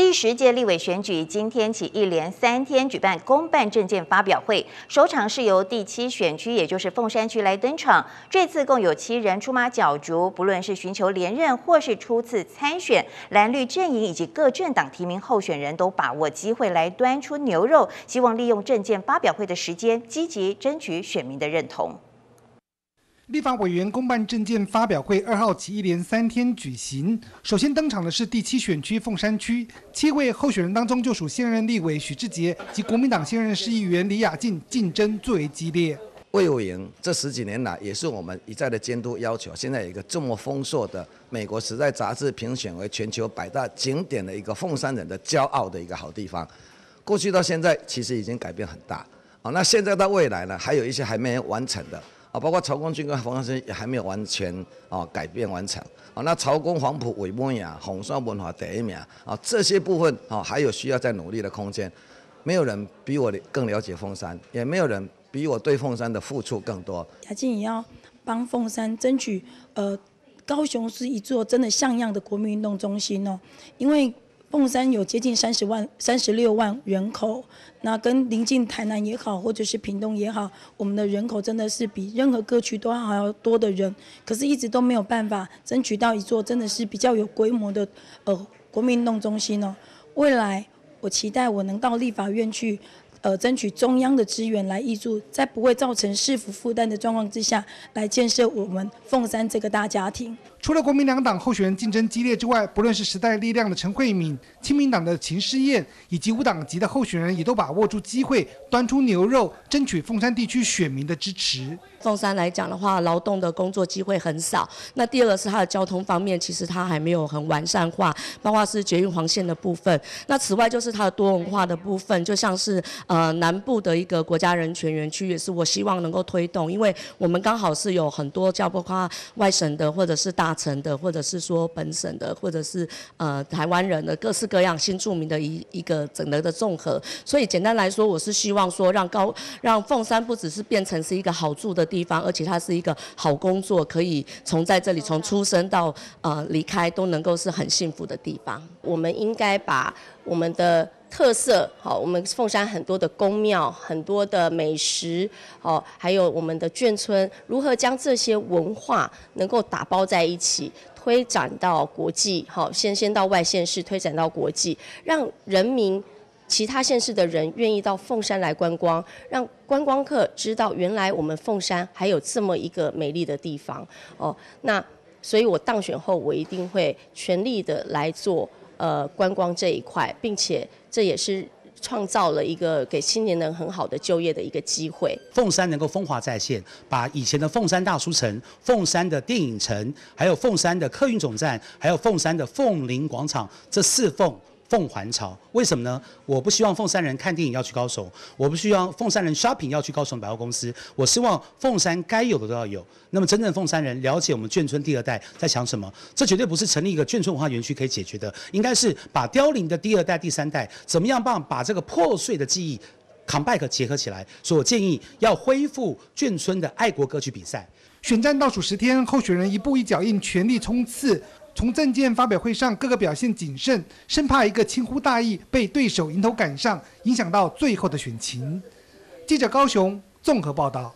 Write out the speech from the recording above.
第十届立委选举今天起一连三天举办公办证件发表会，首场是由第七选区，也就是凤山区来登场。这次共有七人出马角逐，不论是寻求连任或是初次参选，蓝绿阵营以及各政党提名候选人都把握机会来端出牛肉，希望利用证件发表会的时间，积极争取选民的认同。立法委员公办证件发表会二号起一连三天举行。首先登场的是第七选区凤山区，七位候选人当中就属现任立委许志杰及国民党现任市议员李雅静竞争最为激烈。魏委营这十几年来也是我们一再的监督要求，现在有一个这么丰硕的美国时代杂志评选为全球百大景点的一个凤山人的骄傲的一个好地方。过去到现在其实已经改变很大，啊，那现在到未来呢，还有一些还没完成的。啊，包括曹公军跟冯先生也还没有完全啊改变完成啊。那曹公黄埔韦波雅红山文化第一名啊，这些部分啊还有需要再努力的空间。没有人比我更了解凤山，也没有人比我对凤山的付出更多。雅静也要帮凤山争取，呃，高雄是一座真的像样的国民运动中心哦，因为。凤山有接近三十万、三十六万人口，那跟临近台南也好，或者是屏东也好，我们的人口真的是比任何各区都还要多的人，可是一直都没有办法争取到一座真的是比较有规模的呃国民运动中心哦。未来我期待我能到立法院去。呃，争取中央的资源来挹注，在不会造成市府负担的状况之下，来建设我们凤山这个大家庭。除了国民两党候选人竞争激烈之外，不论是时代力量的陈慧敏、亲民党的秦诗燕，以及无党籍的候选人，也都把握住机会，端出牛肉，争取凤山地区选民的支持。凤山来讲的话，劳动的工作机会很少。那第二个是它的交通方面，其实它还没有很完善化，包括是捷运黄线的部分。那此外就是它的多文化的部分，就像是呃南部的一个国家人权园区，也是我希望能够推动，因为我们刚好是有很多叫包括外省的，或者是大城的，或者是说本省的，或者是呃台湾人的各式各样新住民的一一个整个的综合。所以简单来说，我是希望说让高让凤山不只是变成是一个好住的。地方，而且它是一个好工作，可以从在这里从出生到呃离开都能够是很幸福的地方。我们应该把我们的特色，好，我们凤山很多的宫庙、很多的美食，哦，还有我们的眷村，如何将这些文化能够打包在一起，推展到国际，好，先先到外县市，推展到国际，让人民。其他县市的人愿意到凤山来观光，让观光客知道原来我们凤山还有这么一个美丽的地方哦。那所以我当选后，我一定会全力的来做呃观光这一块，并且这也是创造了一个给青年人很好的就业的一个机会。凤山能够风华再现，把以前的凤山大书城、凤山的电影城，还有凤山的客运总站，还有凤山的凤林广场这四凤。凤还巢，为什么呢？我不希望凤山人看电影要去高雄，我不希望凤山人 shopping 要去高雄百货公司，我希望凤山该有的都要有。那么真正凤山人了解我们眷村第二代在想什么，这绝对不是成立一个眷村文化园区可以解决的，应该是把凋零的第二代、第三代怎么样帮把这个破碎的记忆 come back 结合起来。所以我建议要恢复眷村的爱国歌曲比赛。选战倒数十天，候选人一步一脚印，全力冲刺。从证件发表会上，各个表现谨慎，生怕一个轻忽大意被对手迎头赶上，影响到最后的选情。记者高雄综合报道。